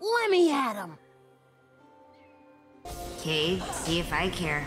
Let me at him. Okay, see if I care.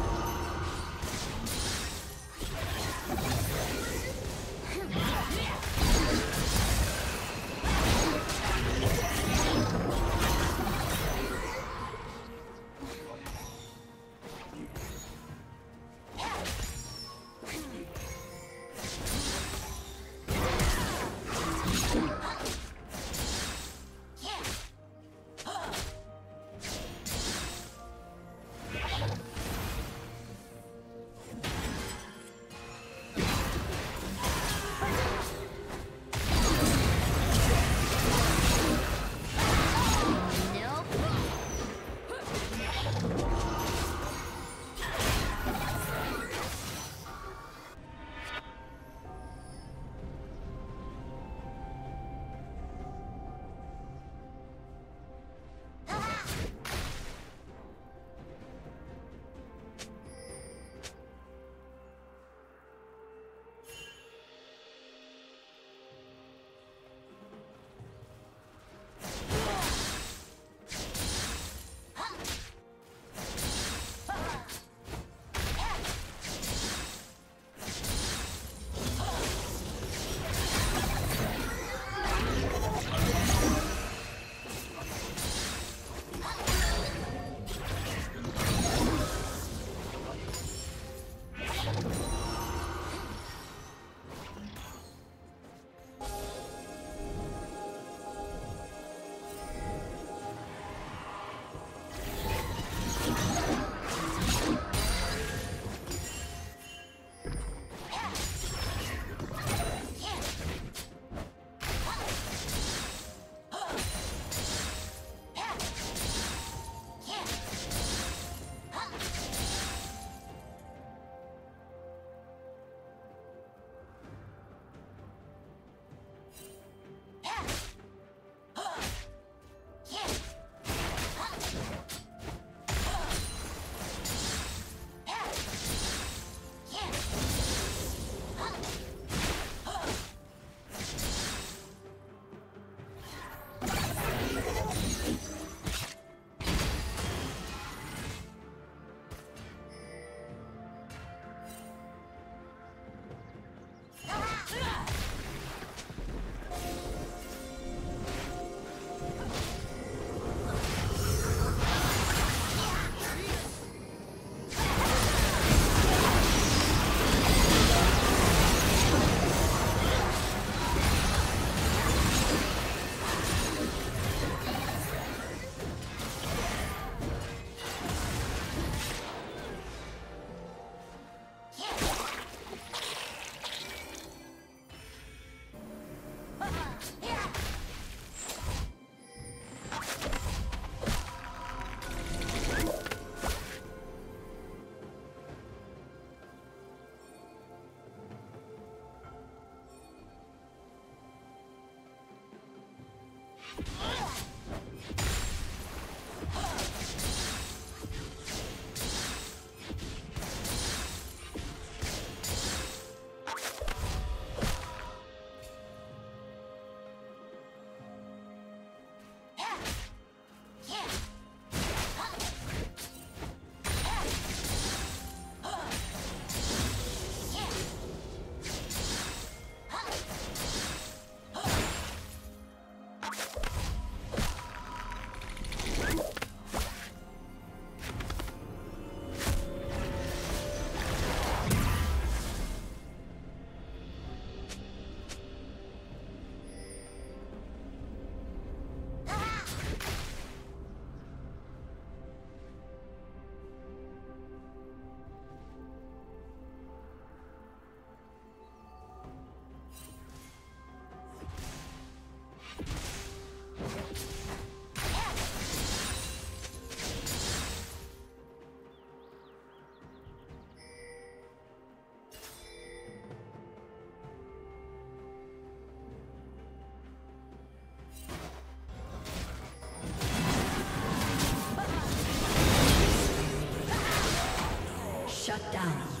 Shut down.